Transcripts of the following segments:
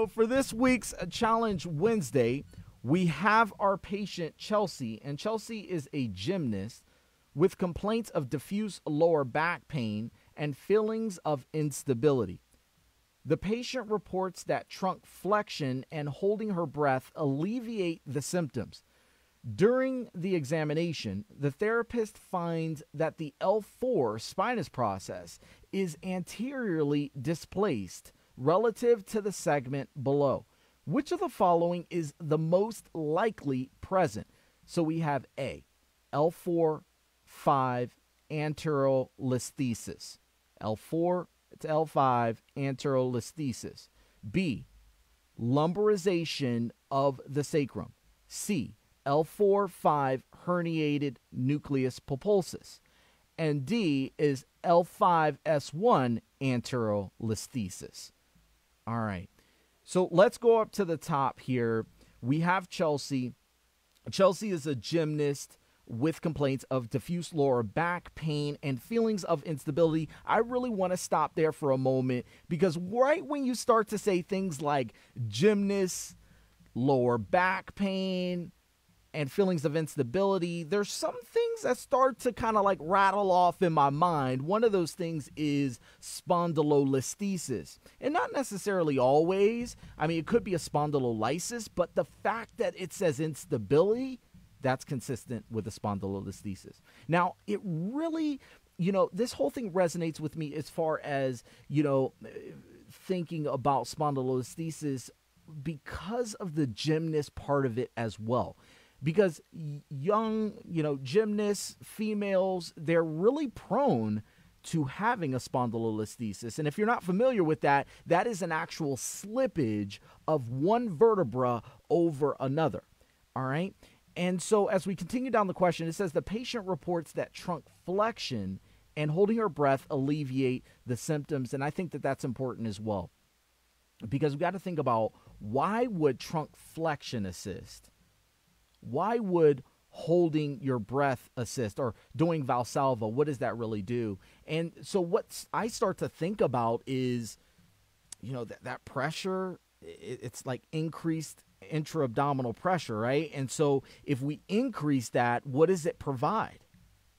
So for this week's uh, Challenge Wednesday, we have our patient Chelsea, and Chelsea is a gymnast with complaints of diffuse lower back pain and feelings of instability. The patient reports that trunk flexion and holding her breath alleviate the symptoms. During the examination, the therapist finds that the L4 spinous process is anteriorly displaced relative to the segment below. Which of the following is the most likely present? So we have A, L4 5 anterolisthesis. L4 to L5 anterolisthesis. B, lumbarization of the sacrum. C, L4 5 herniated nucleus pulposus. And D is L5S1 anterolisthesis. All right. So let's go up to the top here. We have Chelsea. Chelsea is a gymnast with complaints of diffuse lower back pain and feelings of instability. I really want to stop there for a moment because right when you start to say things like gymnast, lower back pain, and feelings of instability, there's some things that start to kind of like rattle off in my mind. One of those things is spondylolisthesis. And not necessarily always. I mean, it could be a spondylolysis, but the fact that it says instability, that's consistent with the spondylolisthesis. Now, it really, you know, this whole thing resonates with me as far as, you know, thinking about spondylolisthesis because of the gymnast part of it as well because young, you know, gymnasts, females, they're really prone to having a spondylolisthesis. And if you're not familiar with that, that is an actual slippage of one vertebra over another. All right. And so as we continue down the question, it says the patient reports that trunk flexion and holding her breath alleviate the symptoms. And I think that that's important as well because we got to think about why would trunk flexion assist? Why would holding your breath assist or doing valsalva what does that really do? And so what i start to think about is you know that, that pressure it's like increased intra-abdominal pressure right? And so if we increase that what does it provide?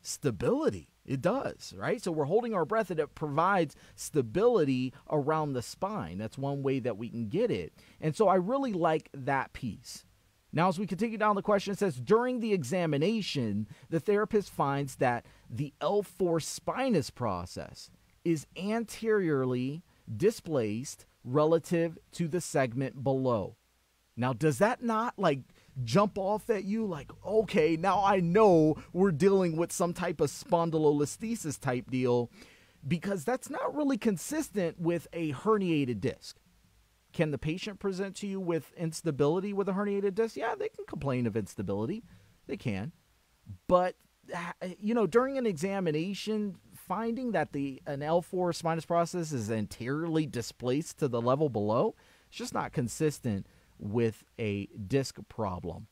Stability. It does right? So we're holding our breath and it provides stability around the spine. That's one way that we can get it. And so i really like that piece now, as we continue down the question, it says during the examination, the therapist finds that the L4 spinous process is anteriorly displaced relative to the segment below. Now, does that not like jump off at you? Like, okay, now I know we're dealing with some type of spondylolisthesis type deal because that's not really consistent with a herniated disc. Can the patient present to you with instability with a herniated disc? Yeah, they can complain of instability. They can. But uh, you know, during an examination, finding that the an L4 spinous process is anteriorly displaced to the level below, it's just not consistent with a disc problem.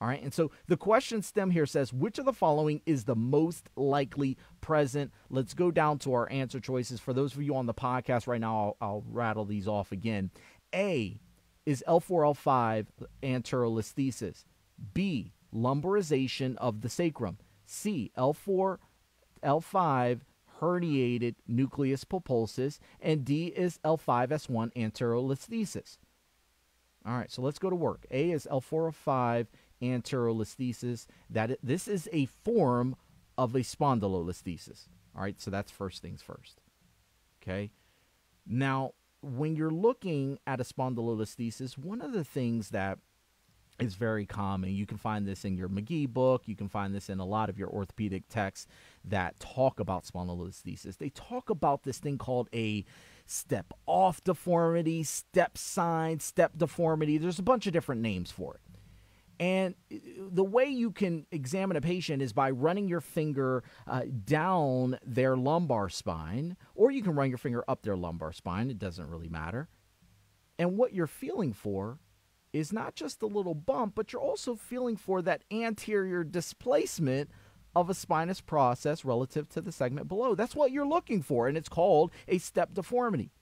All right. And so the question stem here says, which of the following is the most likely present? Let's go down to our answer choices. For those of you on the podcast right now, I'll, I'll rattle these off again. A is L4L5 anterolisthesis. B, lumbarization of the sacrum. C, L4 L5 herniated nucleus pulposus. And D is L5S1 anterolisthesis. All right, so let's go to work. A is L405 anterolisthesis. That this is a form of a spondylolisthesis. All right, so that's first things first. Okay. Now, when you're looking at a spondylolisthesis, one of the things that is very common. You can find this in your Magee book. You can find this in a lot of your orthopedic texts that talk about spondylolisthesis. They talk about this thing called a step off deformity, step sign, step deformity. There's a bunch of different names for it. And uh, the way you can examine a patient is by running your finger uh, down their lumbar spine, or you can run your finger up their lumbar spine. It doesn't really matter. And what you're feeling for is not just a little bump, but you're also feeling for that anterior displacement of a spinous process relative to the segment below. That's what you're looking for, and it's called a step deformity.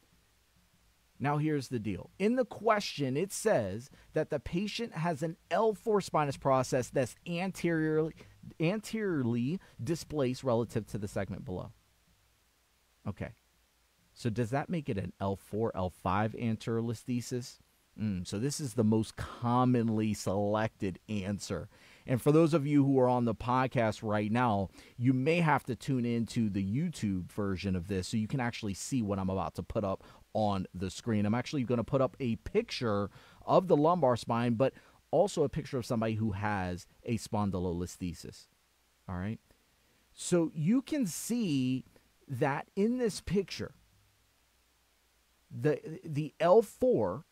Now, here's the deal. In the question, it says that the patient has an L4 spinous process that's anteriorly, anteriorly displaced relative to the segment below. Okay. So, does that make it an L4, L5 anterior listhesis? Mm, so, this is the most commonly selected answer. And for those of you who are on the podcast right now, you may have to tune into the YouTube version of this so you can actually see what I'm about to put up on the screen. I'm actually going to put up a picture of the lumbar spine, but also a picture of somebody who has a spondylolisthesis. All right. So you can see that in this picture, the the L4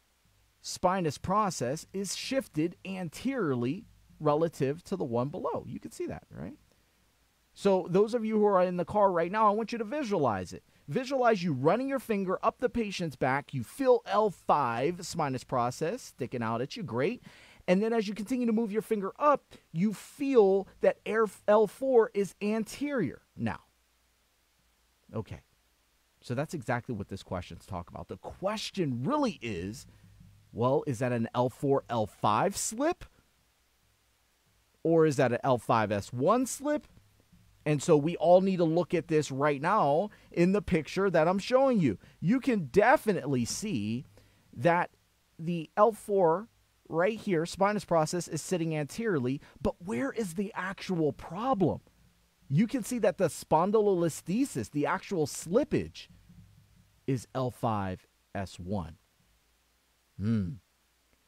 spinous process is shifted anteriorly relative to the one below. You can see that, right? So those of you who are in the car right now, I want you to visualize it. Visualize you running your finger up the patient's back. You feel L5 spinous process sticking out at you. Great. And then as you continue to move your finger up, you feel that L4 is anterior now. Okay. So that's exactly what this question's talk about. The question really is, well, is that an L4 L5 slip? Or is that an L5S1 slip? And so we all need to look at this right now in the picture that I'm showing you. You can definitely see that the L4 right here, spinous process, is sitting anteriorly, but where is the actual problem? You can see that the spondylolisthesis, the actual slippage, is L5S1. Hmm.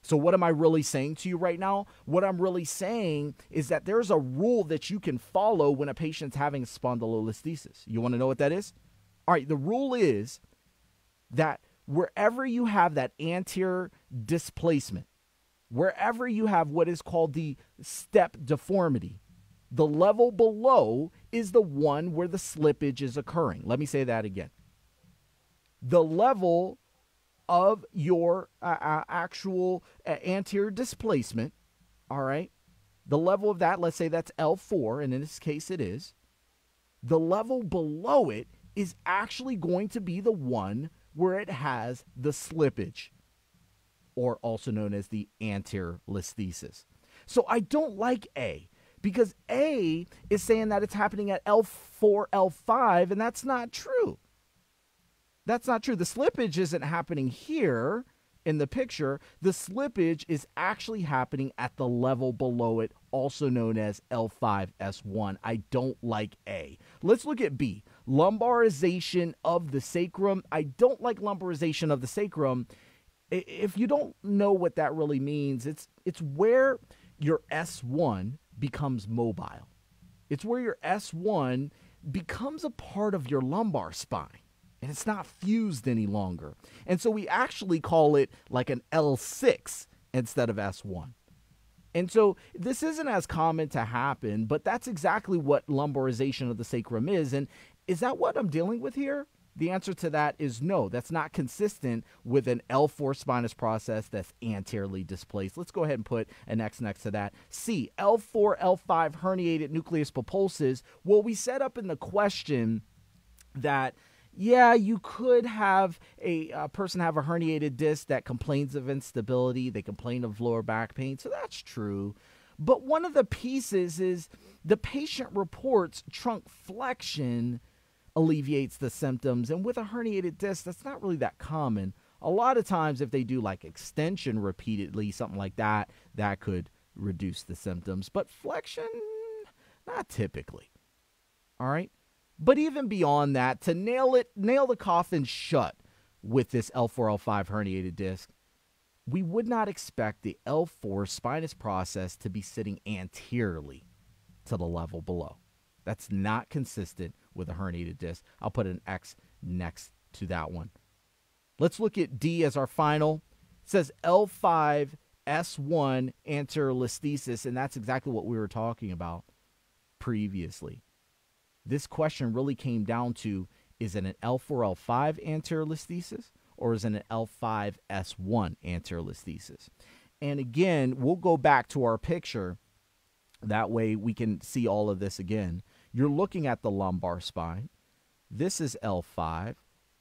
So, what am I really saying to you right now? What I'm really saying is that there's a rule that you can follow when a patient's having spondylolisthesis. You want to know what that is? All right, the rule is that wherever you have that anterior displacement, wherever you have what is called the step deformity, the level below is the one where the slippage is occurring. Let me say that again. The level of your uh, uh, actual uh, anterior displacement, all right, the level of that, let's say that's L4, and in this case it is, the level below it is actually going to be the one where it has the slippage, or also known as the anterior listhesis. So I don't like A because A is saying that it's happening at L4, L5, and that's not true. That's not true. The slippage isn't happening here in the picture. The slippage is actually happening at the level below it, also known as L5S1. I don't like A. Let's look at B. Lumbarization of the sacrum. I don't like lumbarization of the sacrum. If you don't know what that really means, it's it's where your S1 becomes mobile. It's where your S1 becomes a part of your lumbar spine and it's not fused any longer. And so we actually call it like an L6 instead of S1. And so this isn't as common to happen, but that's exactly what lumbarization of the sacrum is. And is that what I'm dealing with here? The answer to that is no. That's not consistent with an L4 spinous process that's anteriorly displaced. Let's go ahead and put an X next to that. C, L4, L5 herniated nucleus pulposus. Well, we set up in the question that yeah, you could have a, a, person have a herniated disc that complains of instability. They complain of lower back pain. So that's true. But one of the pieces is the patient reports trunk flexion alleviates the symptoms. And with a herniated disc, that's not really that common. A lot of times, if they do like extension repeatedly, something like that, that could reduce the symptoms. But flexion, not typically. All right. But even beyond that, to nail it, nail the coffin shut with this L4L5 herniated disc, we would not expect the L4 spinous process to be sitting anteriorly to the level below. That's not consistent with a herniated disc. I'll put an X next to that one. Let's look at D as our final. It says L5 S1 anterior listhesis, and that's exactly what we were talking about previously. This question really came down to is it an L4L5 anterior listhesis or is it an L5S1 anterior listhesis? And again, we'll go back to our picture. That way we can see all of this again. You're looking at the lumbar spine. This is L5.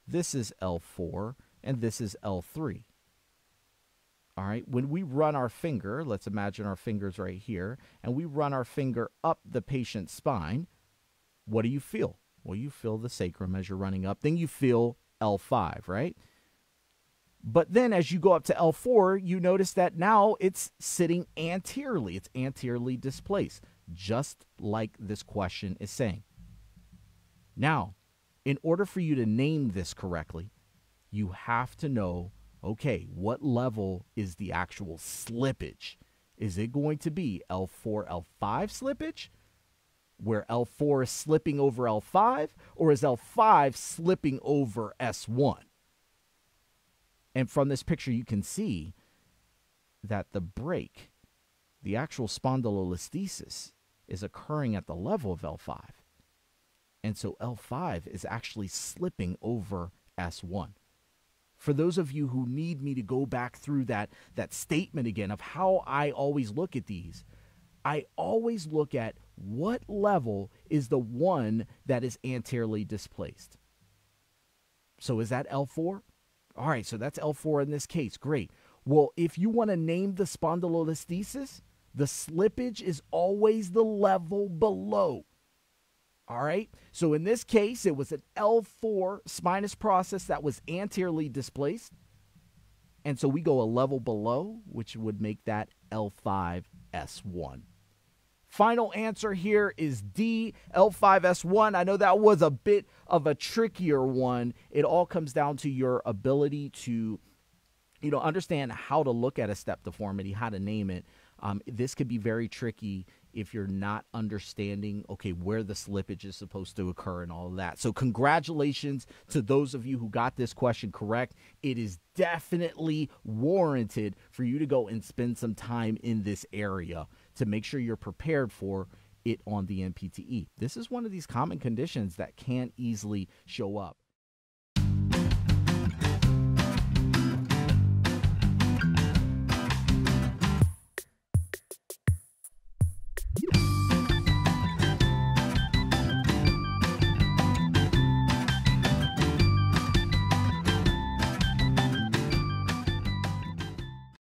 This is L4. and this is L3. All right, when we run our finger, let's imagine our finger's right here, and we run our finger up the patient's spine, what do you feel? Well, you feel the sacrum as you're running up. Then you feel L5, right? But then as you go up to L4, you notice that now it's sitting anteriorly. It's anteriorly displaced, just like this question is saying. Now, in order for you to name this correctly, you have to know okay, what level is the actual slippage? Is it going to be L4, L5 slippage? Where L4 is slipping over L5, or is L5 slipping over S1? And from this picture, you can see that the break, the actual spondylolisthesis, is occurring at the level of L5. And so L5 is actually slipping over S1 for those of you who need me to go back through that that statement again of how I always look at these, I always look at what level is the one that is anteriorly displaced. So is that L4? All right, so that's L4 in this case. Great. Well, if you want to name the spondylolisthesis, the slippage is always the level below. All right. So in this case, it was an L4 spinous process that was anteriorly displaced. And so we go a level below, which would make that L5S1. Final answer here is D, L5S1. I know that was a bit of a trickier one. It all comes down to your ability to you know understand how to look at a step deformity, how to name it. Um, this could be very tricky if you're not understanding, okay, where the slippage is supposed to occur and all of that. So, congratulations to those of you who got this question correct. It is definitely warranted for you to go and spend some time in this area to make sure you're prepared for it on the NPTE. This is one of these common conditions that can easily show up.